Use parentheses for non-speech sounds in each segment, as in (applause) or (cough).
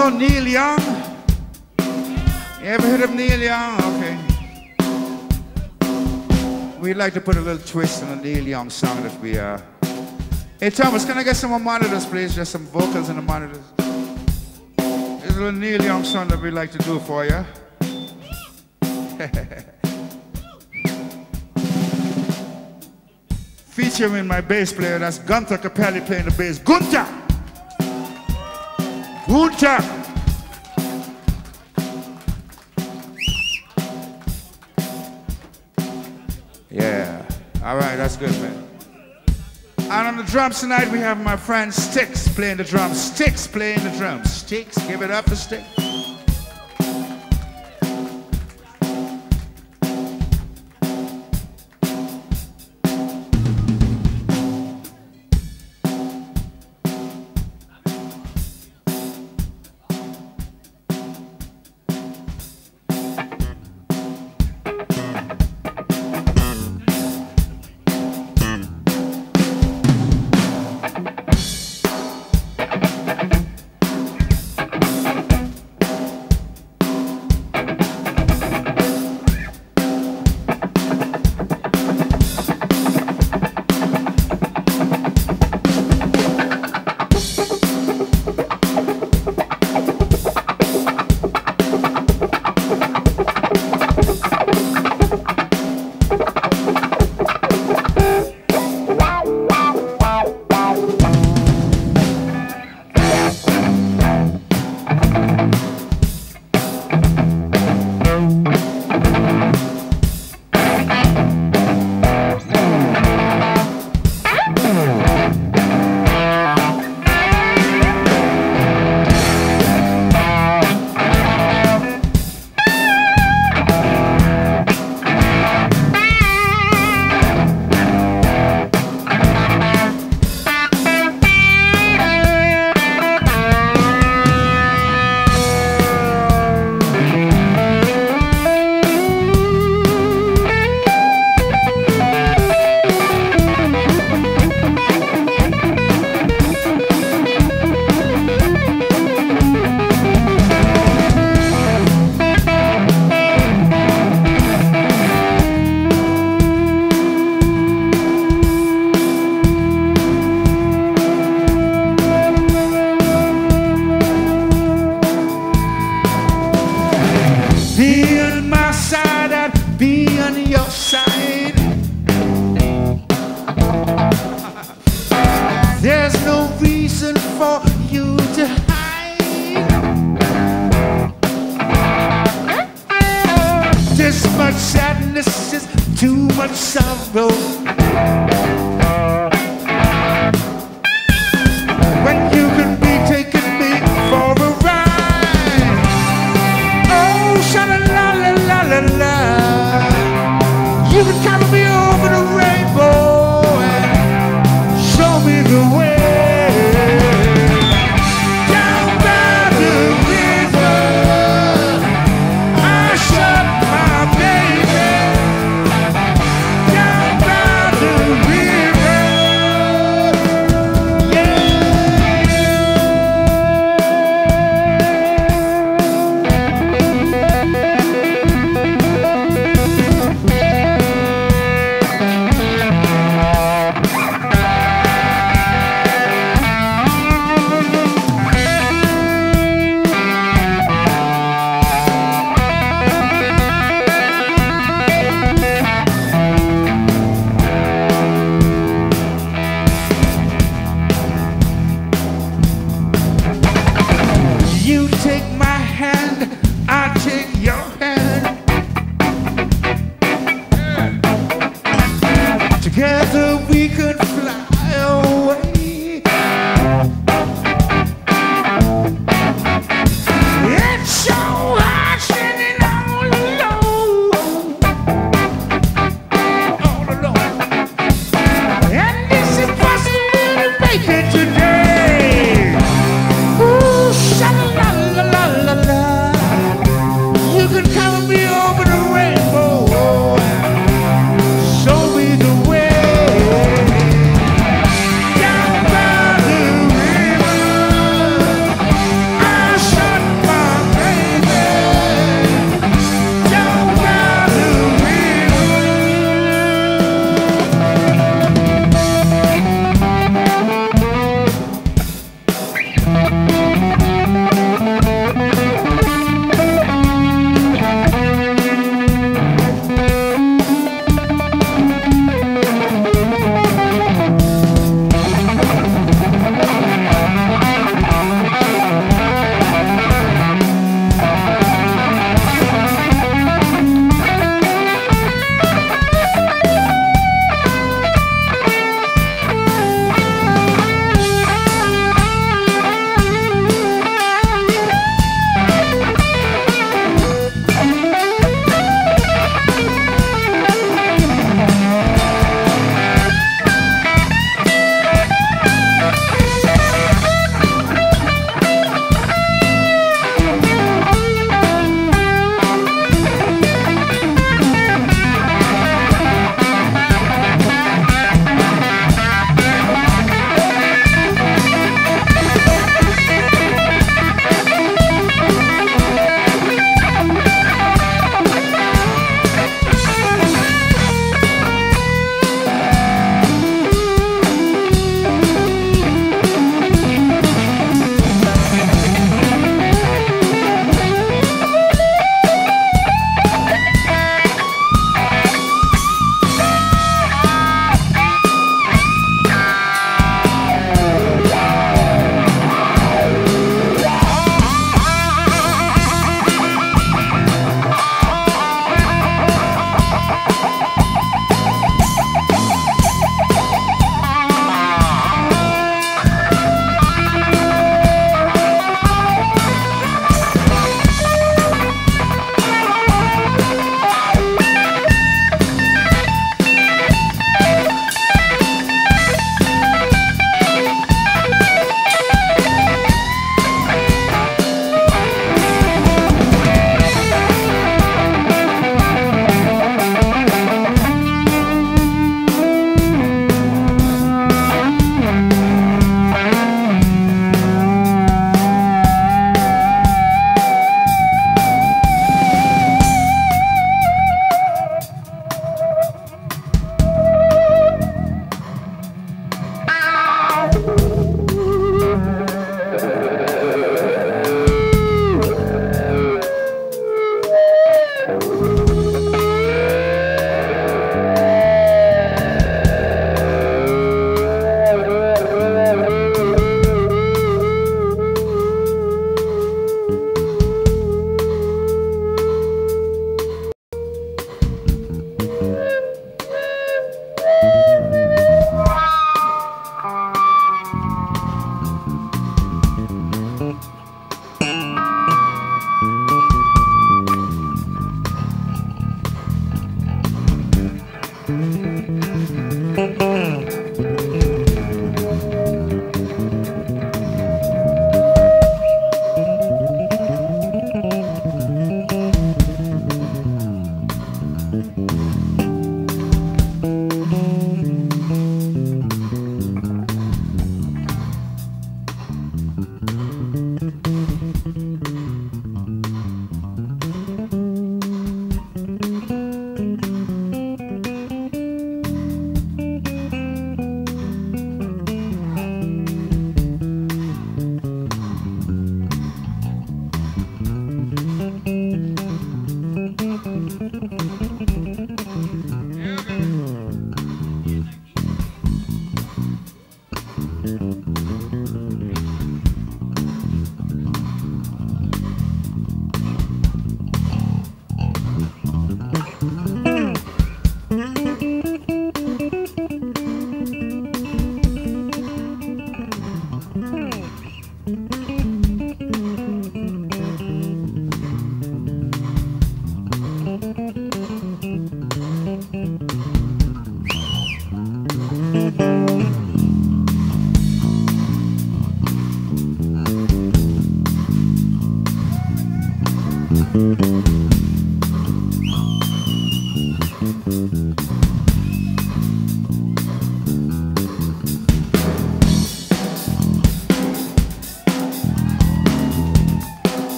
know Neil Young? You ever heard of Neil Young? Okay. We'd like to put a little twist on a Neil Young song that we uh Hey Thomas, can I get some more monitors please? Just some vocals in the monitors. There's a little Neil Young song that we'd like to do for you. (laughs) Featuring my bass player, that's Guenther Kapelle playing the bass. Guenther! Guenther! Right, that's good, man. And on the drums tonight, we have my friend Sticks playing the drums. Sticks playing the drums. Sticks, give it up for Sticks.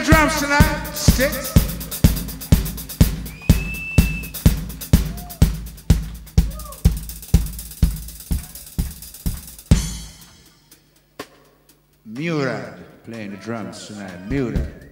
The drums tonight. Sticks. Murad playing the drums tonight. Murad.